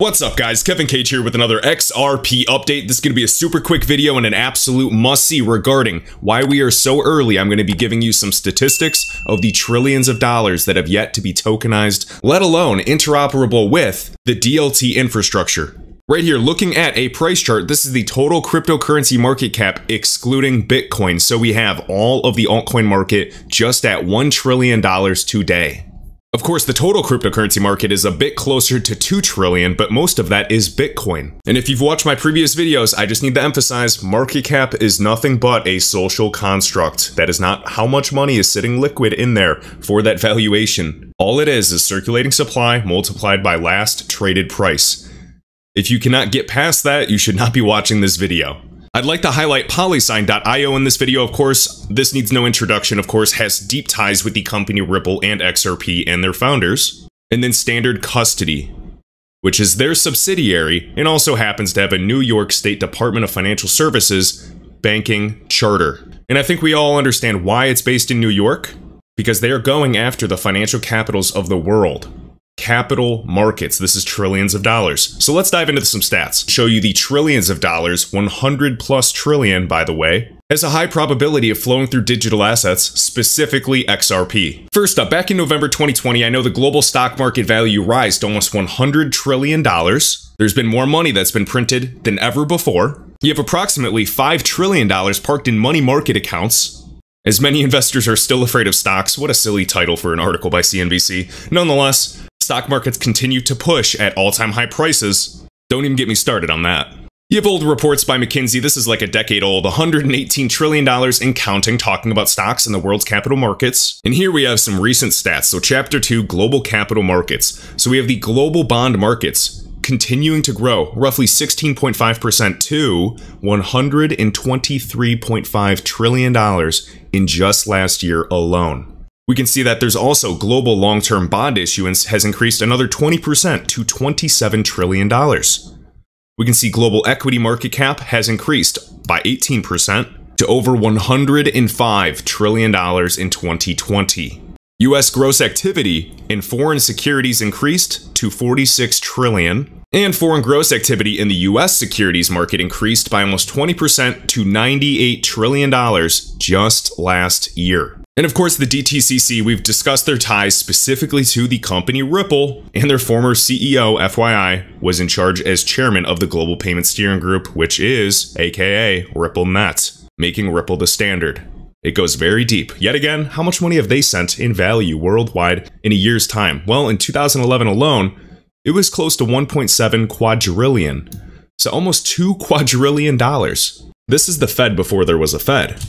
What's up guys, Kevin Cage here with another XRP update. This is going to be a super quick video and an absolute must-see regarding why we are so early. I'm going to be giving you some statistics of the trillions of dollars that have yet to be tokenized, let alone interoperable with the DLT infrastructure. Right here, looking at a price chart, this is the total cryptocurrency market cap excluding Bitcoin. So we have all of the altcoin market just at $1 trillion today. Of course, the total cryptocurrency market is a bit closer to 2 trillion, but most of that is Bitcoin. And if you've watched my previous videos, I just need to emphasize market cap is nothing but a social construct. That is not how much money is sitting liquid in there for that valuation. All it is is circulating supply multiplied by last traded price. If you cannot get past that, you should not be watching this video. I'd like to highlight Polysign.io in this video, of course. This needs no introduction, of course, has deep ties with the company Ripple and XRP and their founders. And then Standard Custody, which is their subsidiary and also happens to have a New York State Department of Financial Services banking charter. And I think we all understand why it's based in New York, because they are going after the financial capitals of the world capital markets. This is trillions of dollars. So let's dive into some stats. Show you the trillions of dollars, 100 plus trillion, by the way, has a high probability of flowing through digital assets, specifically XRP. First up, back in November 2020, I know the global stock market value rise to almost $100 trillion. There's been more money that's been printed than ever before. You have approximately $5 trillion parked in money market accounts, as many investors are still afraid of stocks, what a silly title for an article by CNBC. Nonetheless, stock markets continue to push at all-time high prices. Don't even get me started on that. You have old reports by McKinsey, this is like a decade old, $118 trillion in counting, talking about stocks in the world's capital markets. And here we have some recent stats. So chapter 2, global capital markets. So we have the global bond markets continuing to grow, roughly 16.5% to $123.5 trillion in just last year alone we can see that there's also global long term bond issuance has increased another 20% to $27 trillion. We can see global equity market cap has increased by 18% to over $105 trillion in 2020. US gross activity in foreign securities increased to 46 trillion, and foreign gross activity in the US securities market increased by almost 20% to $98 trillion just last year. And of course, the DTCC, we've discussed their ties specifically to the company Ripple, and their former CEO, FYI, was in charge as chairman of the Global Payment Steering Group, which is, aka Ripple RippleNet, making Ripple the standard. It goes very deep. Yet again, how much money have they sent in value worldwide in a year's time? Well, in 2011 alone, it was close to 1.7 quadrillion. So almost 2 quadrillion dollars. This is the Fed before there was a Fed.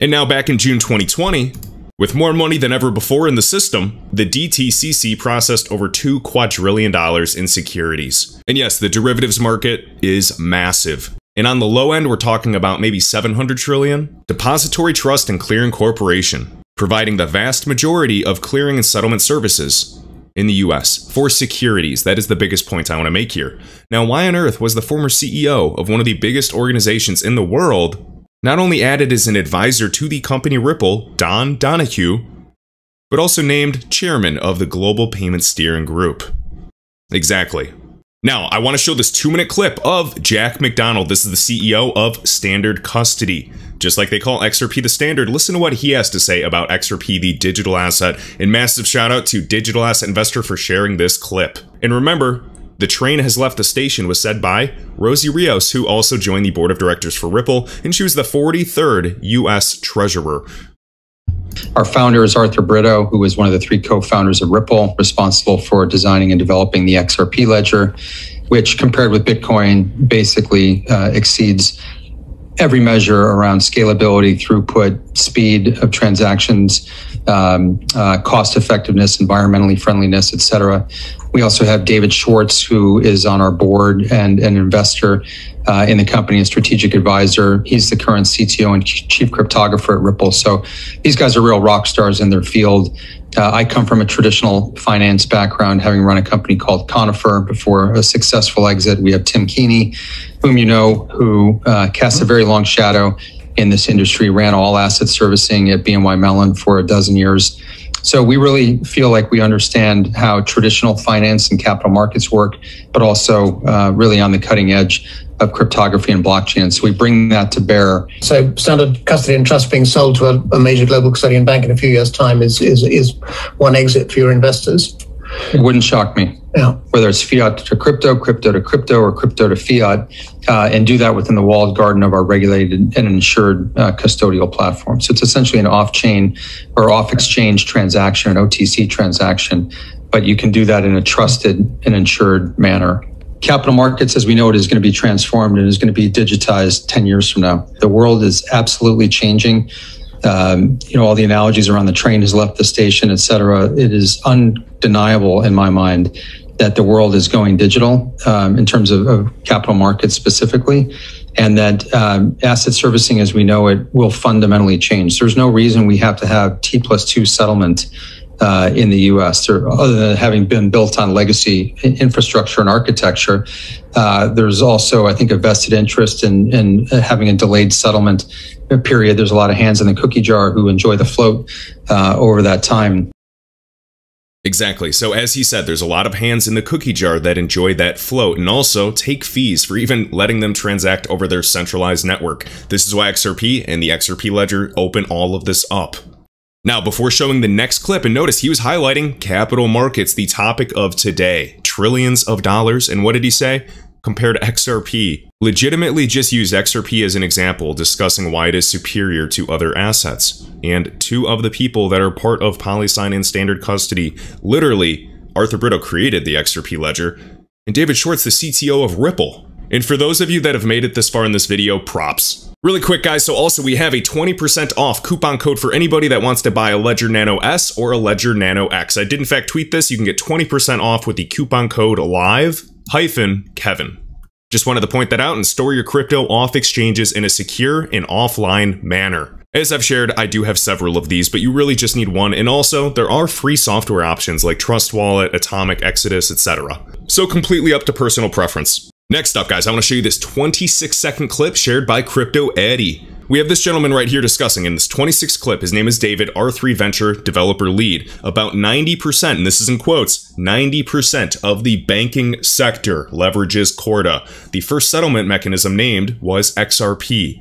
And now back in June 2020, with more money than ever before in the system, the DTCC processed over $2 quadrillion in securities. And yes, the derivatives market is massive. And on the low end, we're talking about maybe 700 trillion. Depository Trust and Clearing Corporation, providing the vast majority of clearing and settlement services in the US for securities. That is the biggest point I want to make here. Now, why on earth was the former CEO of one of the biggest organizations in the world not only added as an advisor to the company Ripple, Don Donahue, but also named chairman of the Global Payment Steering Group. Exactly. Now, I want to show this two minute clip of Jack McDonald. This is the CEO of Standard Custody. Just like they call XRP the standard, listen to what he has to say about XRP, the digital asset. And massive shout out to Digital Asset Investor for sharing this clip. And remember, the train has left the station was said by Rosie Rios, who also joined the board of directors for Ripple, and she was the 43rd U.S. Treasurer. Our founder is Arthur Britto, who is one of the three co-founders of Ripple, responsible for designing and developing the XRP ledger, which compared with Bitcoin basically uh, exceeds every measure around scalability, throughput, speed of transactions, um, uh, cost effectiveness, environmentally friendliness, et cetera. We also have David Schwartz, who is on our board and an investor uh, in the company and strategic advisor. He's the current CTO and chief cryptographer at Ripple. So these guys are real rock stars in their field. Uh, I come from a traditional finance background, having run a company called Conifer before a successful exit. We have Tim Keaney, whom you know, who uh, casts a very long shadow in this industry, ran all asset servicing at BNY Mellon for a dozen years So we really feel like we understand how traditional finance and capital markets work, but also uh, really on the cutting edge of cryptography and blockchain. So we bring that to bear. So standard custody and trust being sold to a, a major global custodian bank in a few years' time is, is, is one exit for your investors. It wouldn't shock me. Yeah. Whether it's fiat to crypto, crypto to crypto, or crypto to fiat, uh, and do that within the walled garden of our regulated and insured uh, custodial platform. So it's essentially an off chain or off exchange transaction, an OTC transaction, but you can do that in a trusted and insured manner. Capital markets, as we know it, is going to be transformed and is going to be digitized 10 years from now. The world is absolutely changing. Um, you know, all the analogies around the train has left the station, et cetera. It is undeniable in my mind that the world is going digital um, in terms of, of, capital markets specifically, and that um, asset servicing as we know it will fundamentally change. There's no reason we have to have T plus two settlement uh, in the U.S. Or other than having been built on legacy infrastructure and architecture, uh, there's also, I think, a vested interest in, in having a delayed settlement period. There's a lot of hands in the cookie jar who enjoy the float uh, over that time. Exactly. So, as he said, there's a lot of hands in the cookie jar that enjoy that float and also take fees for even letting them transact over their centralized network. This is why XRP and the XRP ledger open all of this up. Now, before showing the next clip, and notice he was highlighting capital markets, the topic of today. Trillions of dollars. And what did he say? Compared to XRP. Legitimately just use XRP as an example, discussing why it is superior to other assets. And two of the people that are part of PolySign in standard custody, literally, Arthur Britto created the XRP ledger, and David Schwartz, the CTO of Ripple. And for those of you that have made it this far in this video, props. Really quick guys, so also we have a 20% off coupon code for anybody that wants to buy a Ledger Nano S or a Ledger Nano X. I did in fact tweet this, you can get 20% off with the coupon code LIVE hyphen Kevin. Just wanted to point that out and store your crypto off exchanges in a secure and offline manner. As I've shared, I do have several of these, but you really just need one, and also, there are free software options like Trust Wallet, Atomic, Exodus, etc. So completely up to personal preference. Next up, guys, I want to show you this 26 second clip shared by Crypto Eddie. We have this gentleman right here discussing in this 26 clip, his name is David, R3 Venture Developer Lead. About 90%, and this is in quotes, 90% of the banking sector leverages Corda. The first settlement mechanism named was XRP.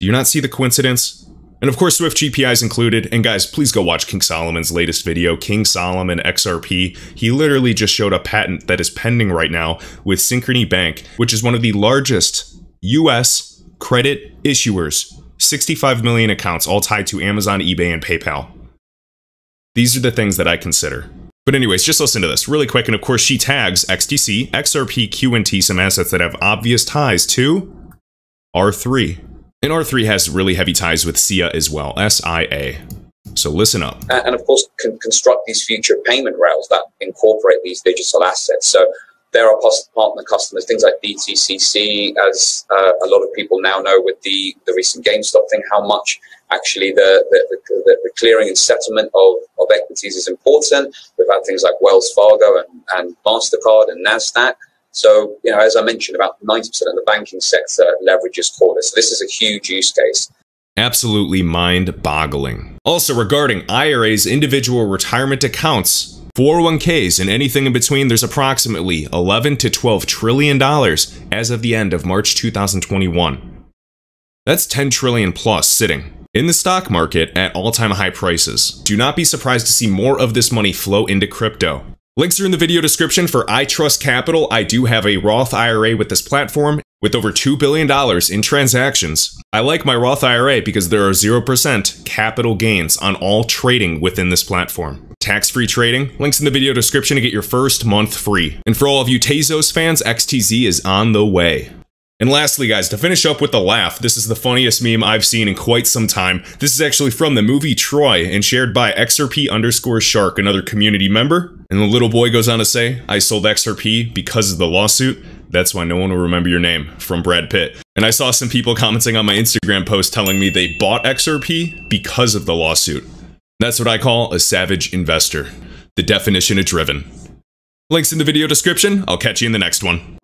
Do you not see the coincidence? And of course, Swift GPI is included. And guys, please go watch King Solomon's latest video, King Solomon XRP. He literally just showed a patent that is pending right now with Synchrony Bank, which is one of the largest US credit issuers. 65 million accounts, all tied to Amazon, eBay, and PayPal. These are the things that I consider. But anyways, just listen to this really quick. And of course, she tags XDC, XRP, QNT, some assets that have obvious ties to R3. And R3 has really heavy ties with SIA as well, S-I-A. So listen up. And of course, can construct these future payment rails that incorporate these digital assets. So there are partner customers, things like DTCC, as uh, a lot of people now know with the, the recent GameStop thing, how much actually the, the, the, the clearing and settlement of, of equities is important. We've had things like Wells Fargo and, and MasterCard and NASDAQ. So, you know, as I mentioned, about 90% of the banking sector leverages Corda. So this is a huge use case. Absolutely mind boggling. Also, regarding IRAs, individual retirement accounts, 401ks, and anything in between, there's approximately 11 to 12 trillion dollars as of the end of March 2021. That's 10 trillion plus sitting in the stock market at all time high prices. Do not be surprised to see more of this money flow into crypto. Links are in the video description for iTrust Capital. I do have a Roth IRA with this platform with over $2 billion in transactions. I like my Roth IRA because there are 0% capital gains on all trading within this platform. Tax-free trading, links in the video description to get your first month free. And for all of you Tezos fans, XTZ is on the way. And lastly, guys, to finish up with the laugh, this is the funniest meme I've seen in quite some time. This is actually from the movie Troy and shared by XRP underscore shark, another community member. And the little boy goes on to say, I sold XRP because of the lawsuit. That's why no one will remember your name, from Brad Pitt. And I saw some people commenting on my Instagram post telling me they bought XRP because of the lawsuit. That's what I call a savage investor. The definition of driven. Links in the video description. I'll catch you in the next one.